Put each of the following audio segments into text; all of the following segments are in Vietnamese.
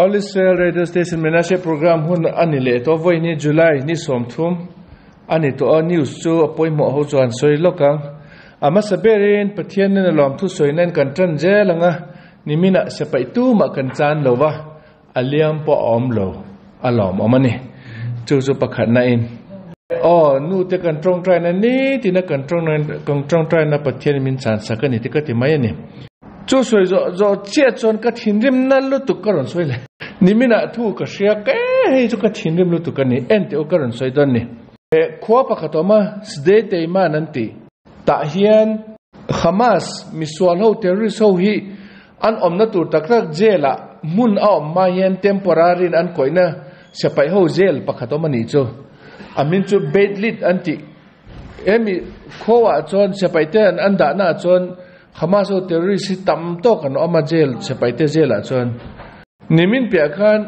All Israel Radio Station menashe program hun ani le to voi ni July ni som thum ani to news chu apoi mo ho chuan soi lokang ama saberin pathian na lom thu soi nen kan tran je langa nimina sepai tu ma kan chan lowa aliam po om lo alom omani chu chu pakhat na in oh nu te kan trong trai na ni ti na kan trong na kan trong trai na pathian min chan sakani ti ka ti mai ni chú soi zo zo chia chon ka thin rim na lu tu ka ron soi le ni mina thu ka sia ke hei chu ka thin rim lu tu ka ni en te o ka ron soi don ni e khwa pa kha to ma sde te ma nan ti ta hian hamas, mi swal ho terrorist ho hi. An om na tur tak tak jela mun a om ma hian temporary à an koina sepai ho zel pa kha to ma ni chu amin chu bedlit anti emi khowa chon sepai te an an da na chon. Hamas o terrorist tam to kan oma jail sepai te jail a chuan nimin pia khan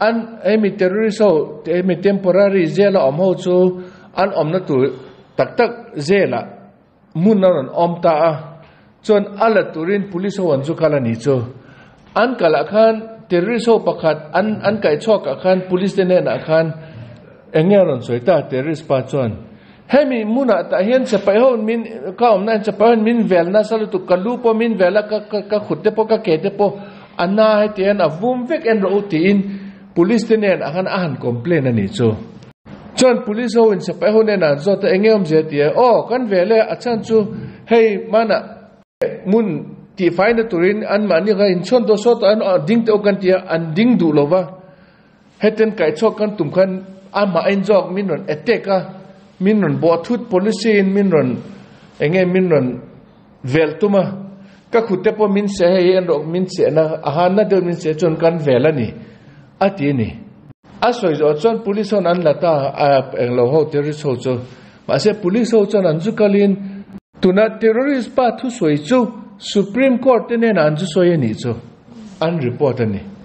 an emi terrorist ho emi temporary jail om ho chu an om na tu tak tak jail a mun na ron om ta a chuan ala turin police ho an chu kala ni chu an kala khan terrorist ho pakhat an an kai chok a khan police de ne na khan engel ron soita terrorist pa chuan hemi muna ta hian se pai hon min, ka om nan che pai hon min vel na salu tu kalu po min vela ka ka ka khutte po, ka kete po. Anna he tian a vum vek en ro ti in. Police ten en akan ahan complain ani chu. Chon police ho in se pai hon na zo ta engem je ti e, o, kan vele achan chu. Hey mana, mun ti faina turin an mani ga in chon do so ta an ding te o kan ti e, an ding du lova heten kai chok kan tum khan ama en jok min ron e attack min ron bo thut policy in min ron enge min ron vel tuma. Ka khute po min se he en rok min se na. Ahan na de min se chon kan vela ni ati ni. Asoi soi zo chon police on an lata, a eng lo ho terrorist ho cho. Ma se police ho chon an zu kalin. Tuna terrorist pa thu soi chu. Supreme court ne na an ju soi ni chu an report ani.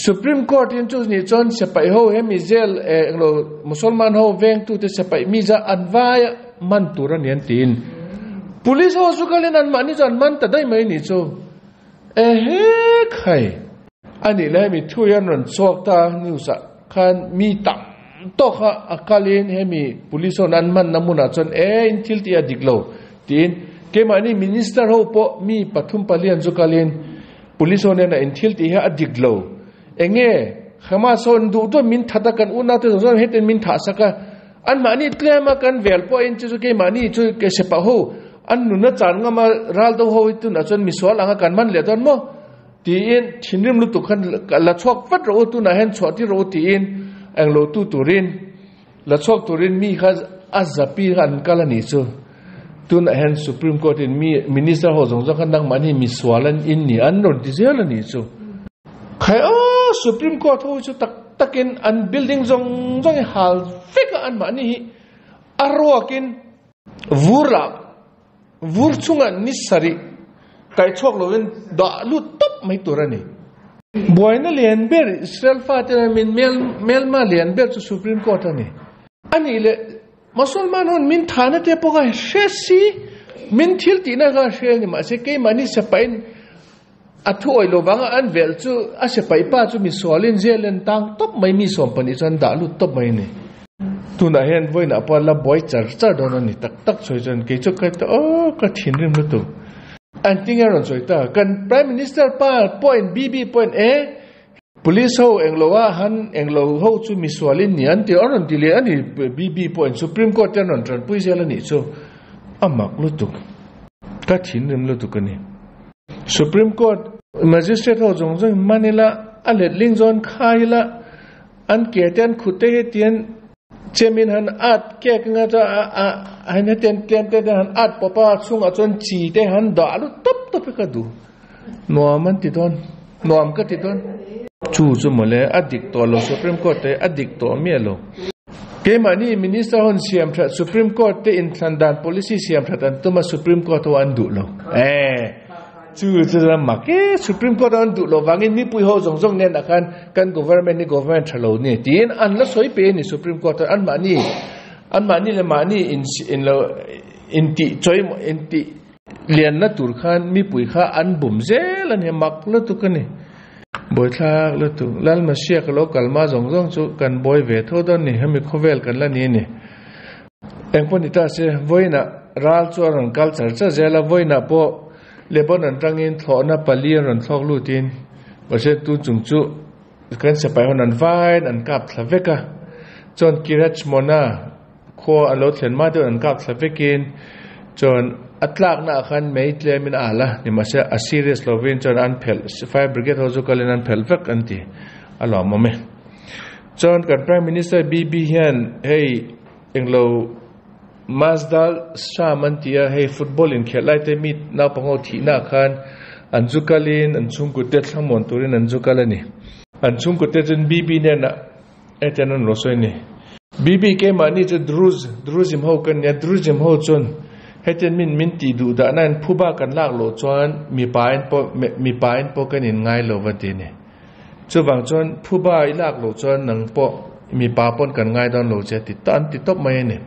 Supreme Court in chu ni chon sepai ho he mi zel e eh, lo musulman ho veng tu te sepai mi za anvaya man turan yan tin. Police ho su kalin an mani jan man ta dai mai ni chu. E he khai. Ani le mi thu yan ron chok ta ni sa khan mi tam to kha akalin he mi police on an man namuna chon. E in til ti adiklo tin, ke mani minister ho po mi pathum palian zu kalin. Police on na in til ti ha adiklo enge, khama son du to min thata kan una te zon heten min tha saka an mani tlema kan vel po in chu ke mani chu ke se pa ho. An nu na chan nga ma ral do ho tu na chon mi so la kan man le don mo. Ti in thinrim lu tu khan la chok pat ro tu na hen choti ro ti in ang lo tu turin la chok turin mi kha azapi han kala ni chu. Tu na hen supreme court in mi, minister ho jong jong kan dang mani mi swalan in ni. An ron ti zel ni chu. Khai oh, ho chu tak takin an building zong zong hal fika an ma ni arwakin vura vur chunga ni sari kai chok lovin da lu top mai turani boyna lian ber israel fatira min mel mel ma lian ber chu supreme court ani ani le musulman hon min thana te poga shesi min thil ti na ga she ni ma se ke mani se pain athu oi lo wanga an vel chu a se pai pa chu mi solin zelen tang top mai mi som pani chan da lu top mai ni. Tu na hen voi na pa la boy char char don ni tak tak choi jan ke chu ka ta o ka thin rim lu tu. An ting ron choi ta kan prime minister pa point bb point a police ho englowa han englo ho chu mi solin ni an ti oron ti le ani bb point supreme court ten on tran pui zela ni chu. Amak lu tu. Ka thin rim lu tu ka ni Supreme Court, magistrate ho jong jong manila alet ling zon khaila an ke ten khute he tien chemin han at ke nga cha à, a à, han he ten ten ten han at papa chung a chon chi te han da lu top top ka du no man ti don no am ka ti don chu chu mole adik to lo Supreme Court te adik to mi lo. Ke mani minister hon siam thra Supreme Court te in thandan policy siam thra tan tuma Supreme Court to an du lo. Eh chu chu ra mà cái supreme court an du lo wangin mi pui ho zong zong nen akan kan government ni government thalo ni tin an la soi pe ni supreme court an ma ni an ma ni le ma ni in in lo in ti choi in ti lian na tur khan, mi pui kha an bum ze la ni mak la tu kan ni bồi thác nó tu lal ma sia ka lo kalma zong zong chu kan boi ve tho don ni hemi khovel kan la ni ni engpon ita se voina ral chuan culture cha zela voina po lebanon tangin thona pali ran thok lu tin ba se tu chung chu kan se pai hon an vai an kap thlaveka chon kirach mona kho alo thlen ma de an kap thlevekin chon atlak na khan mei tle min ala ni ma se a serious lovin chon an phel fire brigade hozu kalin an phel vek anti alo mo me chon kan prime minister bb hian hey englo masdal shaman tia hey, football in khelai te mit na pango thi na khan an zukalin an chungku te thamon turin an zukalani an chungku te chen bibi ne na etenan rosoi ni bibi ke mani che druz druzim ho kan ya druzim ho chon heten min min ti du da nan phuba kan lak lo chuan, mi pain po, mi pain po kan in ngai lo wa ti ne chu wang chuan, phuba i lak lo chuan, nang po, mi pa pon kan ngai don lo che, ti tan, ti top mai ne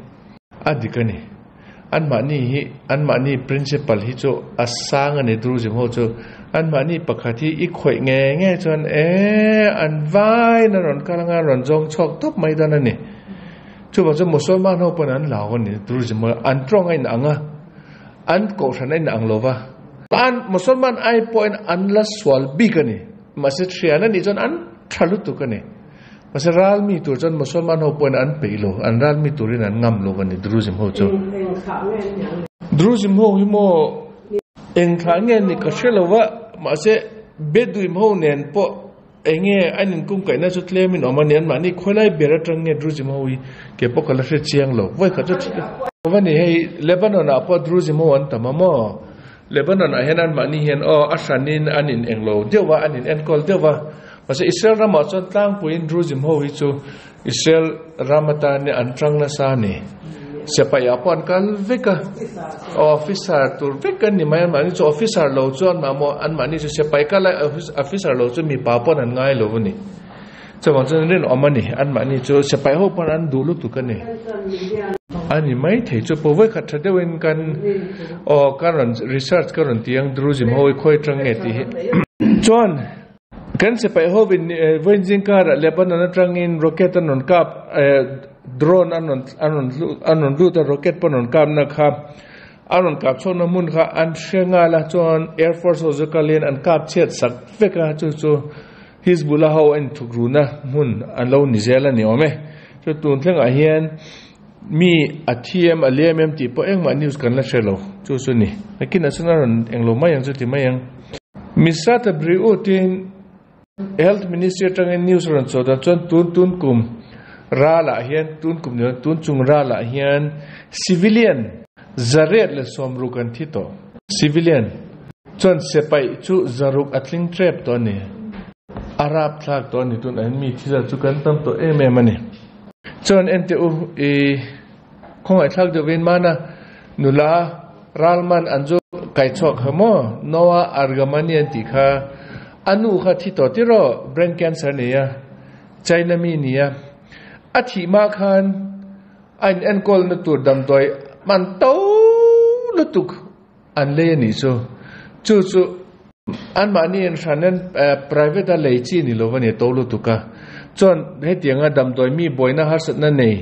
adi kan ni an ma ni hi an ma ni principal hi chu asang ani dru jim ho chu an ma ni pakhathi i khoi nge nge chuan e an vai na ron kalanga ron jong chok top mai dan ani chu ba chu musulman ho pon an lao ni dru jim an trong ai na nga an ko than ai na ang lova an musulman ai point an la swal bi ka ni ma se thriana ni chuan an thalu tu ka ni ma se ral mi tur chuan musulman ho point an peilo an ral mi turin an ngam lo ka ni dru jim ho chu druzim ho himo eng thange ni ka shelawa ma se beduim ho nen po enge anin kum kai na chu tlemin omanian ma ni kholai bera trang nge druzim ho wi ke po kala se chiang lo voi ka chu wani hei lebanon a po druzim ho an tamamo lebanon a henan ma ni hen o, ashanin, anin englo. Dewa anin enkol dewa ma se israel rama chon tlang puin druzim ho wi chu israel ramata ni antrang na sa ni. Siapa ya pon kal veka? Officer tur veka ni mai mani chu officer lo chuan mo an mani chu siapa ka la officer lo chu mi pa pon an ngai lo ni. Chu ma chu ren omani an mani chu siapa ho pon an du lu tu kan ni. Ani mai the chu po ve khat thade wen kan o karon research karon tiang druzim hoi khoi trang nge ti. Chuan kan se pai ho vin vin jing kar lebanon atangin rocket anon kap drone anon anon anon lu ta rocket panon kam na kha anon kap chon na mun kha an shenga la chon air force ho kalin an kap chet sak feka chu chu hizbullah ho en thugruna mun an lo ni zela ni ome chu tun thleng a hian mi athiam aliam em ti po engma news kan la shelo chu chu ni akin asana ron englo mayang chu ti mayang misata briu tin health ministry tang news ron so da chon tun tun kum, ra la hian tun kum ne tun chung ra la hian civilian, zaret le som ru kan thi to civilian chon sepai chu zaruk atling trap to ni arab thak to ni tun an mi thi thila chu kan tam to em em ani chon ente u e khong ai thak de wen mana nula ralman anjo kai chok hamo nowa argamani ti kha anu kha thi to ti ro brain cancer ne ya china mi ya a thi ma khan an en kol na tur dam toy man to lu tuk an le ni so. Chu chu an ma ni en shanen eh, private a lei chi ni lo wa ne to lu tuka chon, he tianga dam toy mi boina har sat na nei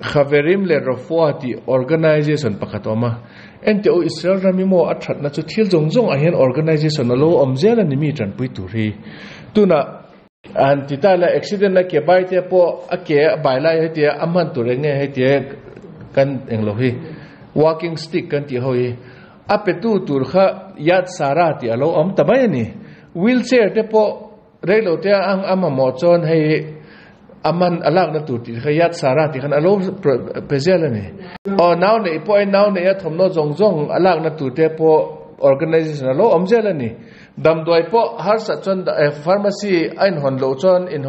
khaverim le rafwati organization pakhatoma ente o israel rami mo athat na chu thil jong jong a hian organization lo omjela ni mi tran pui tu ri. Tuna, an titala accident na ke bai te po, a ke bai la he te amhan tu re nge he te, kan englo hi. Walking stick kan ti hoi. A pe tu tur kha yat sara ti alo om tamai ni. Wheelchair te po relo te ang ama mo chon he aman alak na tu ti khayat sara ti khan alo pezela ni o now ne po now ne ya thomno jong jong alak na tu te po organization alo omjela ni dam doi po har sa chon pharmacy ain hon lo chon in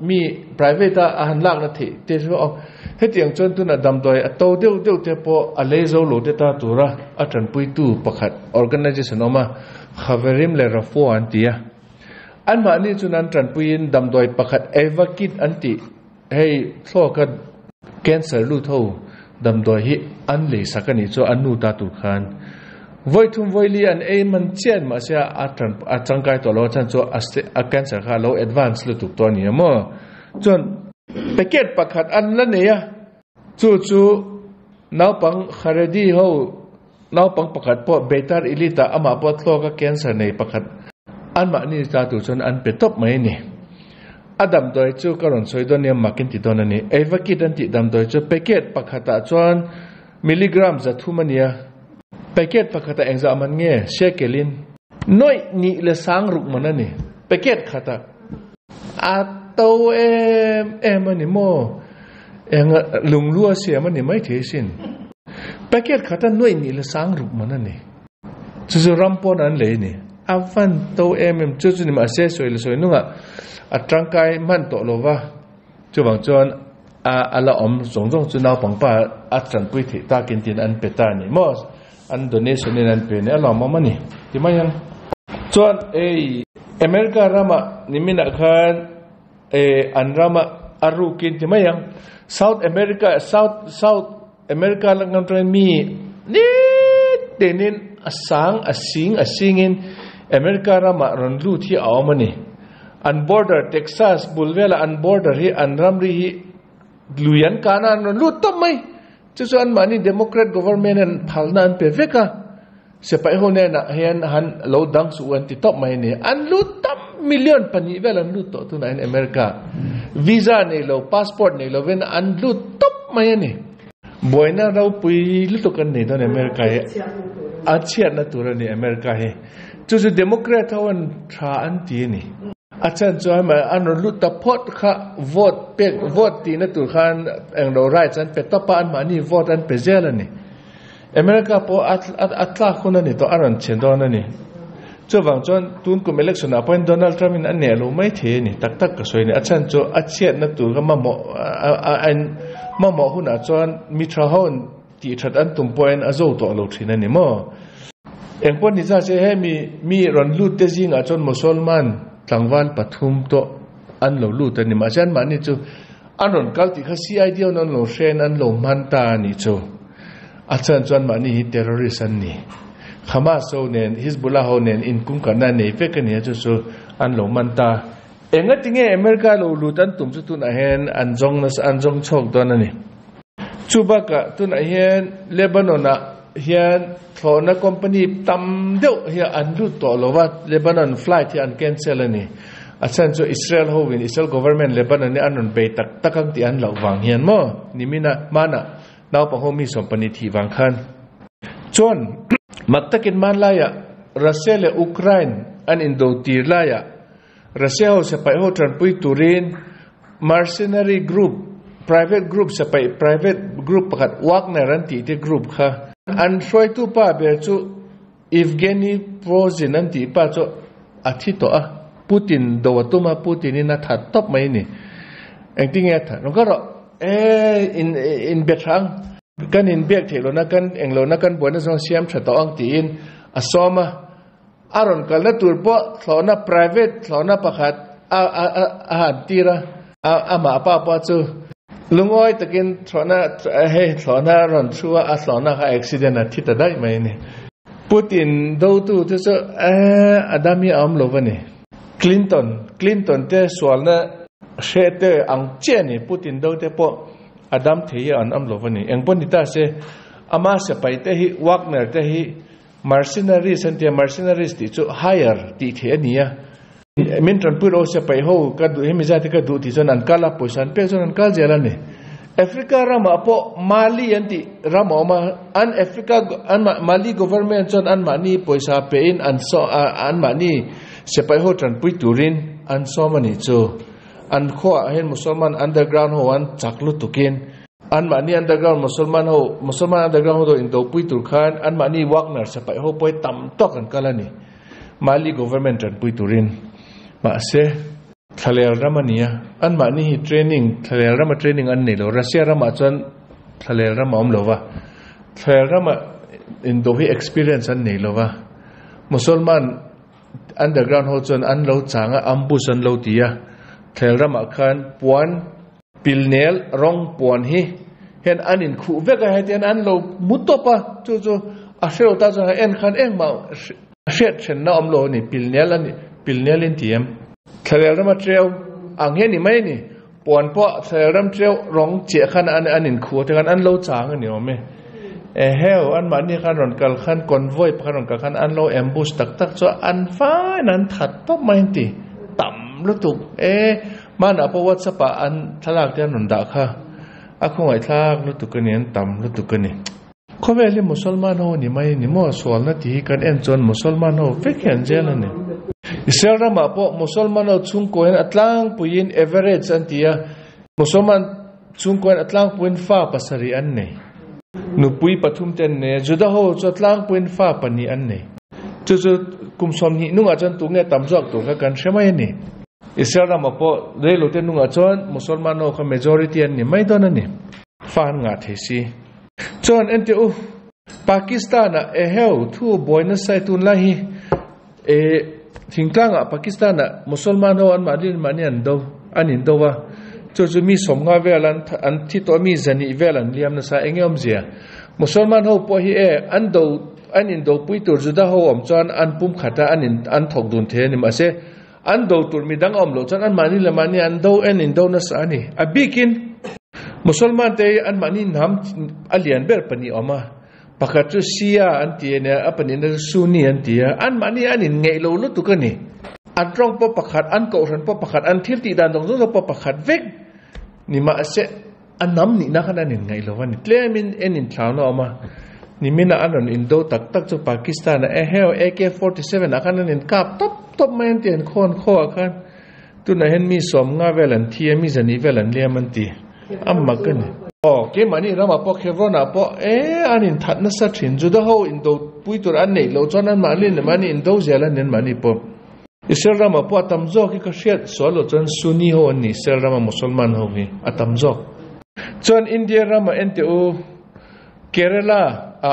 mi private a han lak na thi te so he tiang chon tu na dam doi a to deu deu te po a le zo lo te ta tu ra a tran pui tu pakhat organization oma khaverim le rafo อันมานี่จุนันตรันปุยินดำโดยประคัดเอวากินอันติให้โซกันแคนเซอร์ลูเท่าดำโดยฮิอันเลสักนิจอันนูตาตุคานไว้ทุ่มว้เลียนเอมันเจนมาเสียอาจันอาจังกายตัวเราจันจวอัสเซอแคนเซอร์คาเราเอ็ดวานซ์ลุตุกตัวนี้มั้งจนไปเกตประคัดอันนั้นเนี่ยจู่จู่น้าปังคาร์ดีเขาน้าปังประคัดพอเบต้าอิลิตาอามาพวดโลกแคนเซอร์ในประคัด an ma ni ta tu chon an pe top mai ni. Adam doi chu karon soi don ne makin ti don ani. Eva ki dan ti dam doi chu packet pakhata chuan milligram za thumania packet pakhata engza man nge, shekelin. Noi ni le sang ruk manani packet khata. A to em em ani mo. Eng, lung lua sia mani mai the sin. Packet khata noi ni le sang ruk manani chu chu rampon an le ni avan to em em chu chu ni ma se soi le soi nunga. Atrangkai man to lova chu bang chuan, a ala om zong zong chu na pang pa, a tran pui thi ta kin tin an peta ni. Mo an donation ni an pe ni ala ma mani ti ma yang chuan e america rama ni mina khan e an rama aru kin ti ma yang. South america, south south america lang ngam tren mi ni tenin asang asing asingin america rama ron lu thi awmani an border texas bulvela an border hi an ramri hi luyan kana ron lu tom mai. Chu chu an mani democrat government an phalna an pe veka. Se pai ho ne na hian han lo dang su an ti top mai ne an lu tam million pani vel an lu to tu na in america. Visa ne lo passport ne lo ven an lu top mai ne boina rau pui lu to kan ne don america he. A chiat na tu ni america he จุดสุดเดโมแค就是德摩克拉他问查安迪呢，อาจารย์จอยมาอันรุตะพดค่ะวอดเป็กวอดตีนั่นตุขันเองเราไร่จันเป็ดตปานมานี่วอดอันเป็ดเจลนี่อเมริกาพออัตอัตอัลาคนนี่ตัวอันนั้นเชนดอนนี่จวังจนตุนกุมเล็กสนาพอนโดนัลด์ทรัมป์นั่นเนี่ยรู้ไม่เทนี่ตักตักก็สวยนี่อาจารย์จออาเชียนนั่นตุก็มาหมออันมาหมอหุ่นอาจารย์มิทราฮอนตีถัดอันตุ่มพอยนอาโจตัวลูกที่นั่นนี่มั้ง chu cho eng pon se he mi mi ron lu te a chon musulman pathum to, an lo lu ni ma chan ma ni chu. An ron kal ti kha lo shen, an lo man ta ni chu. Achan chon ma ni terrorist an ni. Hamas so nen, Hezbollah ho nen, in kum kana nei fe ka ni chu chu an lo man ta. Enga tinge America lo lu tan tum chu tun a hen, an jong nas an jong chok don ani chuba ka tun a hen, Lebanon a hian thona company tam deuh hi an lu to lo wa Lebanon flight hi an cancel ani achan chu Israel ho win Israel government Lebanon ni anon be tak takang ti an lo wang hian mo nimina mana naw pa ho mi som pani thi wang khan chon maktakin man laya Russia le Ukraine an indo tir laya Russia ho sa pai ho tran pui turin mercenary group private group sa pai private group pakat Wagner an ti te group kha an shroi tu pa ber chu Evgeny Prozin an ti pa chu athi to a Putin do tuma Putin ina that top mai ni eng ti nge tha no ka ro e in in betrang kan in biak thelo na kan englo na kan buana song siam tha to ang tin asoma aron kal na tur po thlona private thlona pakhat a a a han tira a ama pa pa chu lungoi takin thlona he thlona ron thua, a thlona ka accident a thita dai mai ni. Putin do tu te so, a, adami am lovani clinton clinton te swalna shete ang cheni putin do te po, adam thei an am lovani engpon ta se, ama se pai te hi, wagner te hi, mercenaries and the mercenaries ti chu hire ti the ania tran puro se pai ho ka du hemi zati ka du ti zon an kala poisan pe zon an kal jela ne. Africa rama po mali anti rama ma an africa an mali government zon an mani poisa pe in an so an mani se pai ho tran pui turin an so mani chu an kho hen musulman underground ho an chaklu tukin. An mani underground musulman ho musulman underground ho do in do pui tur khan an mani wagner sa pai ho poi tam tok an kalani mali government an pui turin ma se thalel ramania an mani hi training thalel rama training an nei lo. Russia rama chon thalel rama om lo wa thalel rama in do hi experience an nei lo wa musulman underground ho chon an lo changa ambush an lo tia. Thel rama khan puan, pilnel, rong puan hi. Hen anin khu veka hetian an lo mutopa chu chu, a hreu ta cho en khan eng ma hriat chen na om lo ni, pilnel anh ani pil nel in tiam thalel rama treu ang he ni mai ni pon po thalel ram treu rong che khan an anin khu te kan an lo chang ani ome e heo an ma ni khan ron kal khan convoy khan ron kal khan an lo ambush tak tak cho an fa nan that to mai ti tam lu tu e man apo whatsapp an thalak te ron da kha a khongai thak lu tu kan yen tam lu tu kan ni เขาเวลีมุสลิมโนนี่ไม่นี่มั่วสวนนะที่กันเอ็นจนมุสลิมโนเฟกเห็นเจแล้วนี่ Israel rama po musulman o chung koen atlang puyin average antia. Musulman chung koen atlang puyin fa pasari an ne. Nupui pathum ten ne. Juda ho chatlang puyin fa pani an ne. Chu chu kum som ni nunga chan tu nge tam jok tu ka kan shemai ne. Israel rama po re lo ten nung chon musulman o ka majority an ne, mai don ne. Fa nga the si. Chon ente u, Pakistan a eheu thu boina sai tun lahi. E thingtlang a pakistan a musulman ho an madin mani an do an in do wa chu chu mi som nga vel an an thi to mi zani vel an liam na sa engem zia musulman ho po hi e an do an in do pui tur juda ho om chuan an pum khata an in an thok dun the ni ma se an do tur mi dang om lo chuan an mani la mani an do en in do na sa ni a bikin musulman te an mani nam alian ber pani oma Pakat tu sia anti ne apa ni ne suni anti ya. An mani anin ngai lo lu tu kan ni. An trong po pakat an kau ran po pakat an thil ti dan dong tu po pakat vek. Ni ma se anam ni na kan anin ngai lo wan. Tle min enin thlau no ma. Ni mina anon in do tak tak tu Pakistan e heo AK47 akan anin kap top top main tian khon kho akan. Tu na hen mi som nga velan thia mi zani velan le man ti. Amma kan ni. O ke mani rama po khevrona po e anin that na sa thin ju da ho indo puitur an nei lo chon an mani ne mani indo zela nen mani po isel rama po atam zo ki ka shet so lo chon suni ho ni isel rama musulman ho hi atam zo chon india rama ente u kerala a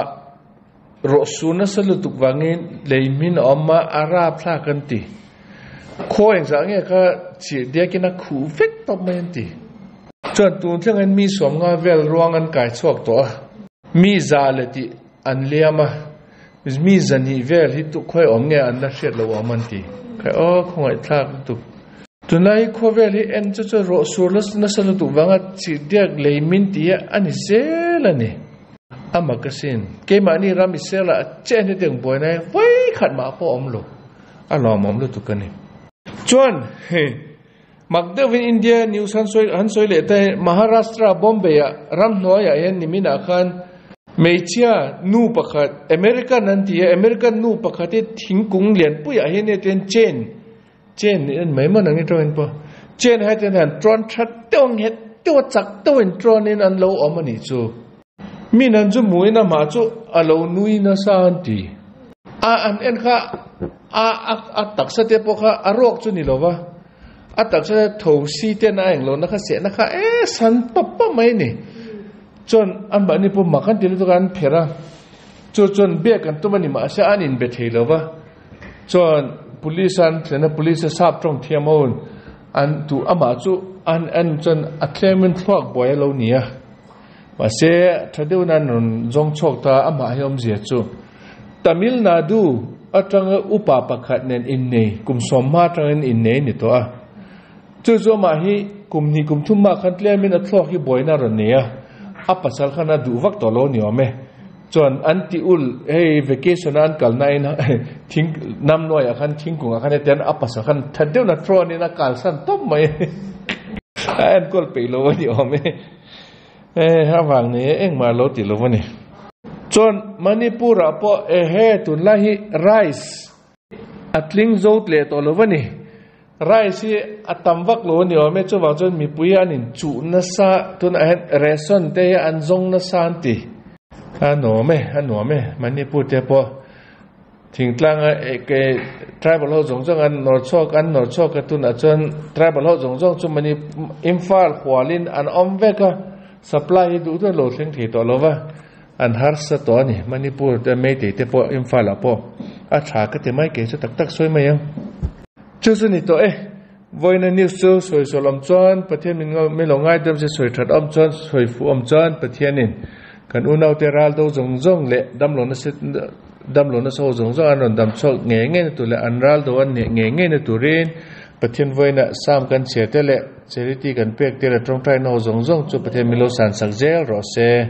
ro suna salu tuk wangin leimin amma arab thla kan ti ko eng sa cái ka chi dia kina khu fek to men ti chuan tu thleng en mi som nga vel ruang an kai chok to mi za le ti an liama mi zan hi vel hi tu om nge an la shet lo man ti khai o khoi thak tu tu nai kho vel hi en chu chu ro sur las na sal tu wanga à, chi dek le min ti à, an zel ani ama kasin ke ma ni ram isela che ne deng boy nai wai khat ma po om lo alom om lo tu kani chuan he Magdev in India, News Hansoi Hansoi le te Maharashtra Bombay ram noya yan ni mina khan Meichia nu pakhat America nan ti America nu pakhat te thingkung lian pu ya hen e ten chen. Chen ni an mai man ang e to en pa chen hai ten han tron that tong het to chak to en tron in an lo omani chu. Min an chu muina ma chu alo nui na san ti. A an en kha a a taksa te po kha arok chu ni lova อาตักจะถูซีเตียนเองลงนะคะเสียนะคะเอ๊ะสันปะปะไหมนี่จนอันแบันนี้ผมมากันทีละตัวกันเพร่าจนจนเบียกันตัวมันนี่มาเสียอันอินเบทเฮลวะจน police อันเสนา police ทราบตรงเทียมอนอันตัวอามาจูอันอันจนอัคเลมันพลอกบ่อยเราเนี่ยว่าเสียถ้าเดี๋ยวนั้นนจงโชคตาอามาให้อมเสียจูตามิลนาดูอัตรังอุปาปะขัดเนนอินเนกุมสมมาตรังอินเนนี่ตัว จู่จู่มาฮีกุมนี่กุมทุ่มมาขันเลี้ยมินอัตลอฮีบ่อยนารนียอัปปัสลขนาดูวักตัวโลนี่อเมจนอันติอุลเฮ้ยเวกชันอันกัลนายนะทิ้งน้ำน้อยอาคันทิ้งกุงอาคันเตียนอัปปัสลขันทัดเดียวนัตรอนี่นะกัลสันต้มไหมอันก็ไปโลนี่อเมเอ้ฮะวังนี้เองมาโลติโลวันนี้จนมณีปุระปอเอเฮตุนละฮิไรส์อัตลิงโจทเลตอโลวันนี้ rai si atamvak lo ni ome chu wang chon mi pui an in chu na sa tun a hen reson te an zong na san ti. A no me, a no me. Mani pu te po. Thing tlang a e, ke tribal ho zong zong an nor cho an nor cho ka tun a chon tribal ho zong zong chu mani imphal khwalin an om ve ka. Supply du tu lo thing thi to lo wa an har sa to ni. Mani pu te me te te po imphal a po. A cha ka te mai ke chu tak tak soi mai yang chứ ni tội với nên nhiều sư sôi sôi lòng chân bát thiên mình mới lòng ngay đâm sẽ sôi thật âm chân sôi phụ âm chân bát thiên nín, cần u nào tê ra đâu rong rong lệ đâm lòng nó sẽ đâm lòng nó sâu rong rong ăn đâm sâu nghe nghe tụ lệ ăn ra đâu ăn nghe nghe nghe tụ rin. Bát thiên với nè xăm cần chế tê lệ chế đi cần pek tê lệ trong trai nó rong rong cho bát thiên mình lo sản sắc dẻo rõ xe.